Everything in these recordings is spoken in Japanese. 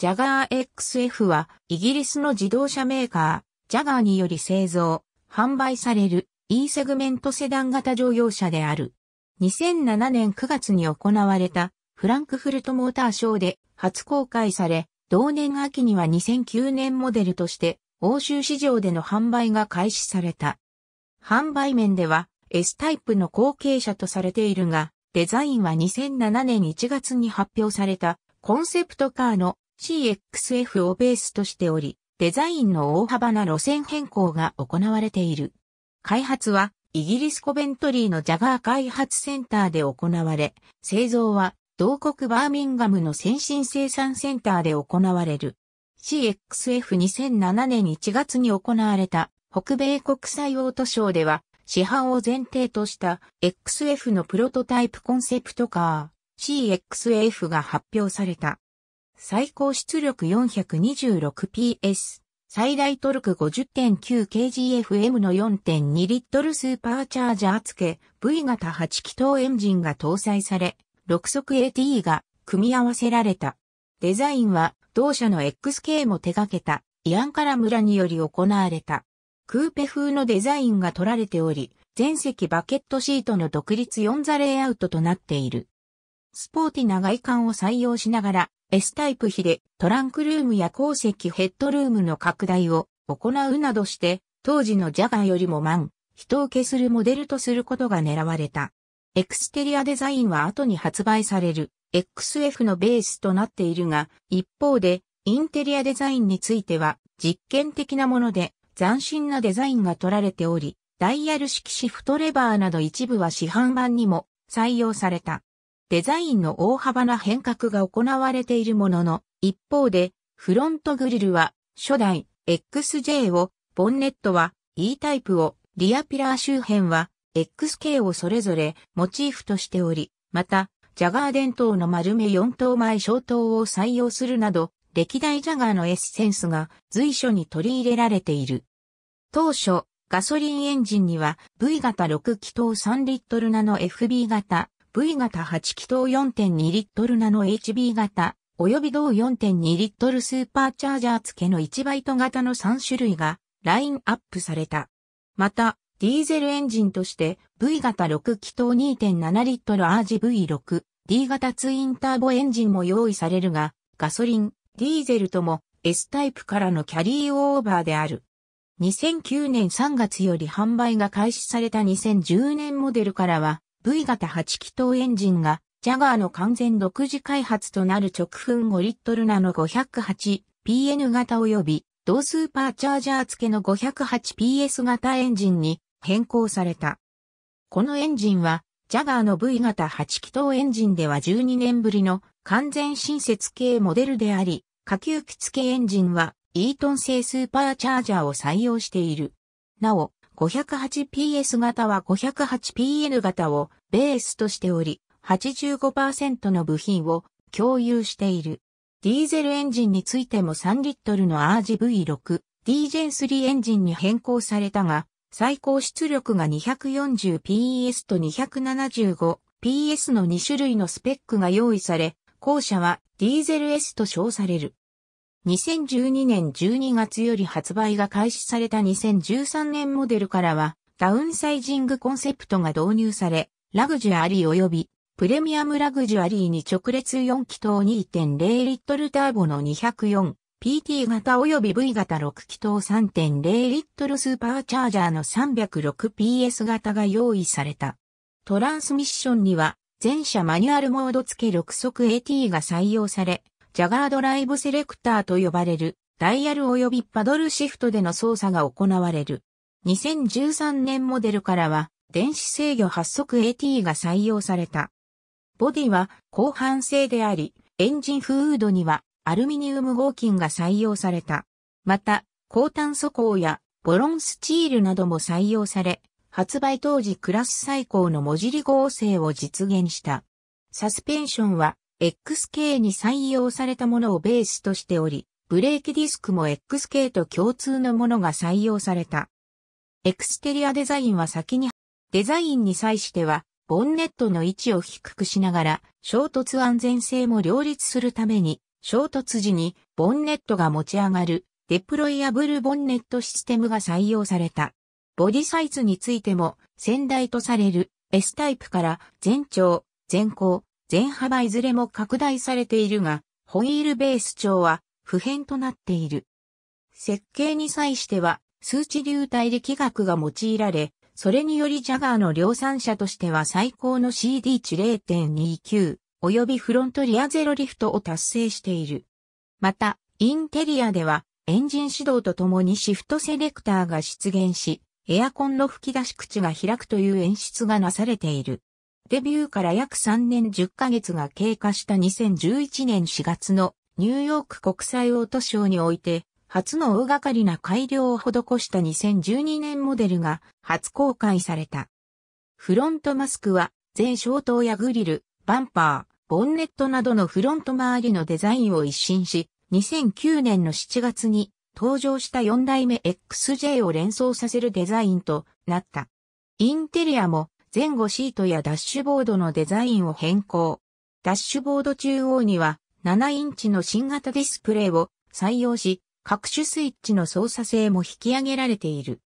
ジャガー XF はイギリスの自動車メーカー、ジャガーにより製造、販売される E セグメントセダン型乗用車である。2007年9月に行われたフランクフルトモーターショーで初公開され、同年秋には2009年モデルとして欧州市場での販売が開始された。販売面では S タイプの後継者とされているが、デザインは2007年1月に発表されたコンセプトカーの CXF をベースとしており、デザインの大幅な路線変更が行われている。開発はイギリスコベントリーのジャガー開発センターで行われ、製造は同国バーミンガムの先進生産センターで行われる。CXF2007 年1月に行われた北米国際オートショーでは市販を前提とした XF のプロトタイプコンセプトカー CXF が発表された。最高出力 426PS、最大トルク 50.9kgfm の4.2リットルスーパーチャージャー付け V 型8気筒エンジンが搭載され、6速 AT が組み合わせられた。デザインは同社の XK も手掛けたイアンカラ村により行われた。クーペ風のデザインが取られており、全席バケットシートの独立4座レイアウトとなっている。スポーティな外観を採用しながら、S タイプ比でトランクルームや後席ヘッドルームの拡大を行うなどして、当時のジャガーよりも満、人を消するモデルとすることが狙われた。エクステリアデザインは後に発売される XF のベースとなっているが、一方でインテリアデザインについては実験的なもので斬新なデザインが取られており、ダイヤル式シフトレバーなど一部は市販版にも採用された。デザインの大幅な変革が行われているものの、一方で、フロントグリルは初代 XJ を、ボンネットは E タイプを、リアピラー周辺は XK をそれぞれモチーフとしており、また、ジャガー伝統の丸目4等前小等を採用するなど、歴代ジャガーのエッセンスが随所に取り入れられている。当初、ガソリンエンジンには V 型6気筒3リットルナノ FB 型 V 型8気筒4.2リットルナノ HB 型、及び同4.2リットルスーパーチャージャー付けの1バイト型の3種類がラインアップされた。また、ディーゼルエンジンとして V 型6気筒2.7リットル RGV6、D 型ツインターボエンジンも用意されるが、ガソリン、ディーゼルとも S タイプからのキャリーオーバーである。2009年3月より販売が開始された2010年モデルからは V 型8気筒エンジンが、ジャガーの完全独自開発となる直噴5リットルナノ 508PN 型及び、同スーパーチャージャー付けの 508PS 型エンジンに変更された。このエンジンは、ジャガーの V 型8気筒エンジンでは12年ぶりの完全新設系モデルであり、下級機付けエンジンはイートン製スーパーチャージャーを採用している。なお、508PS 型は 508PN 型をベースとしており、85%の部品を共有している。ディーゼルエンジンについても3リットルの RGV6、DGen3 エンジンに変更されたが、最高出力が 240PS と 275PS の2種類のスペックが用意され、後者はディーゼル S と称される。2012年12月より発売が開始された2013年モデルからは、ダウンサイジングコンセプトが導入され、ラグジュアリー及びプレミアムラグジュアリーに直列4気筒2.0リットルターボの 204PT 型及び V 型6気筒3.0リットルスーパーチャージャーの 306PS 型が用意された。トランスミッションには全車マニュアルモード付け6速 AT が採用され、ジャガードライブセレクターと呼ばれるダイヤル及びパドルシフトでの操作が行われる。2013年モデルからは電子制御発速 AT が採用された。ボディは広範性であり、エンジンフードにはアルミニウム合金が採用された。また、高炭素鋼やボロンスチールなども採用され、発売当時クラス最高の文字り合成を実現した。サスペンションは XK に採用されたものをベースとしており、ブレーキディスクも XK と共通のものが採用された。エクステリアデザインは先に、デザインに際しては、ボンネットの位置を低くしながら、衝突安全性も両立するために、衝突時にボンネットが持ち上がるデプロイアブルボンネットシステムが採用された。ボディサイズについても、先代とされる S タイプから全長、全高、全幅いずれも拡大されているが、ホイールベース長は不変となっている。設計に際しては、数値流体力学が用いられ、それによりジャガーの量産車としては最高の CD 値0.29及びフロントリアゼロリフトを達成している。また、インテリアではエンジン始動とともにシフトセレクターが出現し、エアコンの吹き出し口が開くという演出がなされている。デビューから約3年10ヶ月が経過した2011年4月のニューヨーク国際オートショーにおいて、初の大掛かりな改良を施した2012年モデルが初公開された。フロントマスクは全消灯やグリル、バンパー、ボンネットなどのフロント周りのデザインを一新し、2009年の7月に登場した4代目 XJ を連想させるデザインとなった。インテリアも前後シートやダッシュボードのデザインを変更。ダッシュボード中央には7インチの新型ディスプレイを採用し、各種スイッチの操作性も引き上げられている。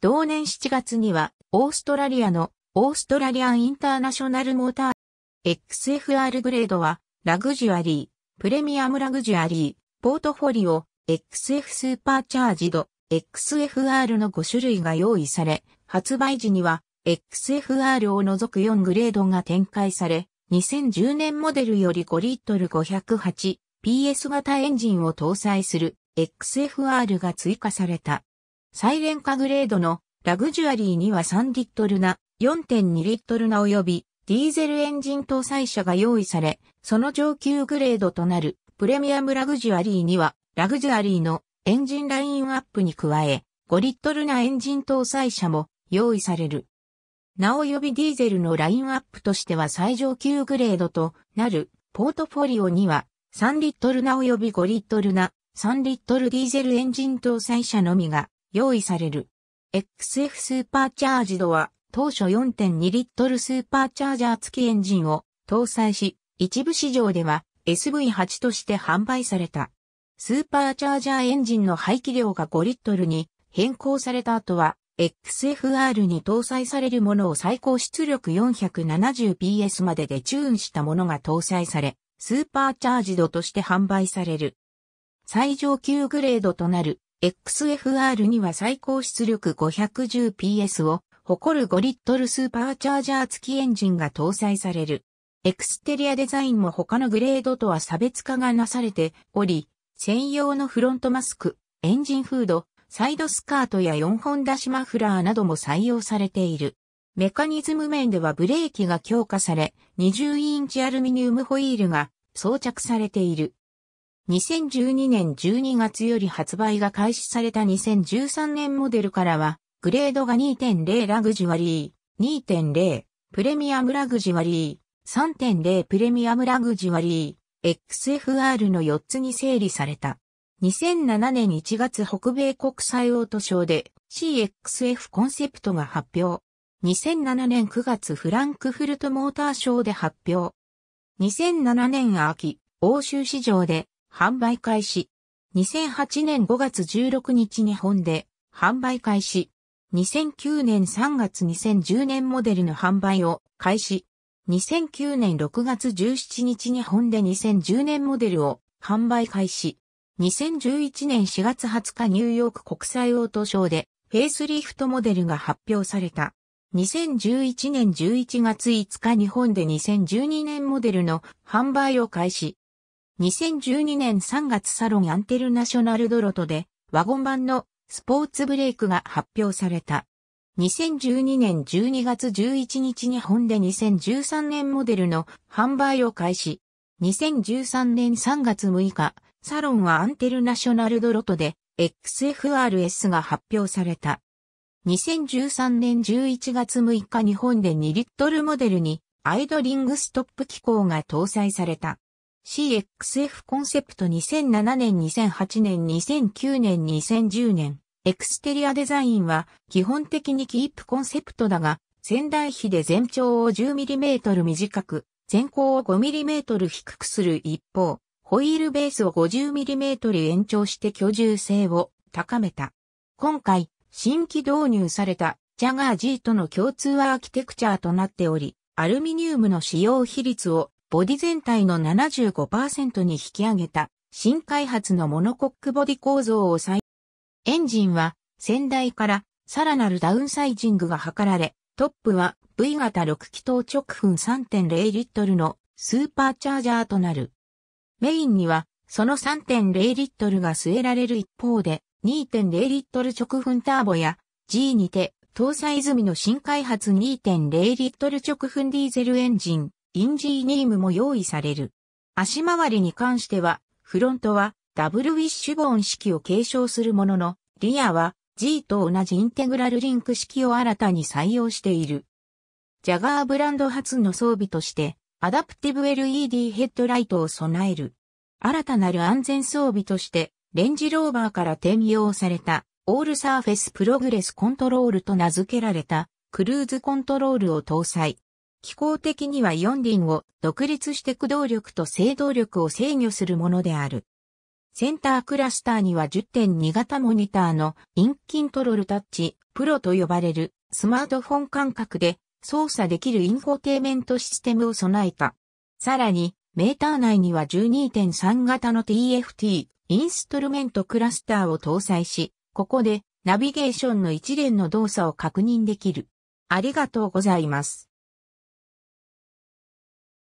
同年7月には、オーストラリアのオーストラリアンインターナショナルモーター XFR グレードは、ラグジュアリー、プレミアムラグジュアリー、ポートフォリオ、XF スーパーチャージド、XFR の5種類が用意され、発売時には XFR を除く4グレードが展開され、2010年モデルより5リットル 508PS 型エンジンを搭載する XFR が追加された。サイレン化グレードのラグジュアリーには3リットルな4.2リットルな及びディーゼルエンジン搭載車が用意され、その上級グレードとなるプレミアムラグジュアリーにはラグジュアリーのエンジンラインアップに加え5リットルなエンジン搭載車も用意される。なおよびディーゼルのラインアップとしては最上級グレードとなるポートフォリオには3リットルな及び5リットルな3リットルディーゼルエンジン搭載車のみが用意される。XF スーパーチャージドは当初4.2リットルスーパーチャージャー付きエンジンを搭載し、一部市場では SV8 として販売された。スーパーチャージャーエンジンの排気量が5リットルに変更された後は XFR に搭載されるものを最高出力 470PS まででチューンしたものが搭載され、スーパーチャージドとして販売される。最上級グレードとなる XFR には最高出力 510PS を誇る5リットルスーパーチャージャー付きエンジンが搭載される。エクステリアデザインも他のグレードとは差別化がなされており、専用のフロントマスク、エンジンフード、サイドスカートや4本出しマフラーなども採用されている。メカニズム面ではブレーキが強化され、20インチアルミニウムホイールが装着されている。2012年12月より発売が開始された2013年モデルからは、グレードが2.0ラグジュアリー、2.0プレミアムラグジュアリー、3.0プレミアムラグジュアリー、XFR の4つに整理された。2007年1月北米国際オートショーで CXF コンセプトが発表。2007年9月フランクフルトモーターショーで発表。2007年秋、欧州市場で販売開始。2008年5月16日日本で販売開始。2009年3月2010年モデルの販売を開始。2009年6月17日日本で2010年モデルを販売開始。2011年4月20日ニューヨーク国際オートショーでフェイスリフトモデルが発表された。2011年11月5日日本で2012年モデルの販売を開始。2012年3月サロンアンテルナショナルドロトでワゴン版のスポーツブレイクが発表された。2012年12月11日日本で2013年モデルの販売を開始。2013年3月6日、サロンはアンテルナショナルドロトで XFRS が発表された。2013年11月6日日本で2リットルモデルにアイドリングストップ機構が搭載された。CXF コンセプト2007年、2008年、2009年、2010年。エクステリアデザインは基本的にキープコンセプトだが、仙台比で全長を 10mm 短く、全高を 5mm 低くする一方、ホイールベースを 50mm 延長して居住性を高めた。今回、新規導入されたジャガー G との共通アーキテクチャとなっており、アルミニウムの使用比率をボディ全体の75%に引き上げた新開発のモノコックボディ構造を再エンジンは先代からさらなるダウンサイジングが図られ、トップは V 型6気筒直噴3.0リットルのスーパーチャージャーとなる。メインにはその3.0リットルが据えられる一方で2.0リットル直噴ターボや G にて搭載済みの新開発2.0リットル直噴ディーゼルエンジン、インジーニームも用意される。足回りに関しては、フロントはダブルウィッシュボーン式を継承するものの、リアは G と同じインテグラルリンク式を新たに採用している。ジャガーブランド初の装備として、アダプティブ LED ヘッドライトを備える。新たなる安全装備として、レンジローバーから転用された、オールサーフェスプログレスコントロールと名付けられた、クルーズコントロールを搭載。機構的には4輪を独立して駆動力と制動力を制御するものである。センタークラスターには10.2型モニターのインコントロールタッチプロと呼ばれるスマートフォン感覚で操作できるインフォテーメントシステムを備えた。さらにメーター内には12.3型の TFT インストルメントクラスターを搭載し、ここでナビゲーションの一連の動作を確認できる。ありがとうございます。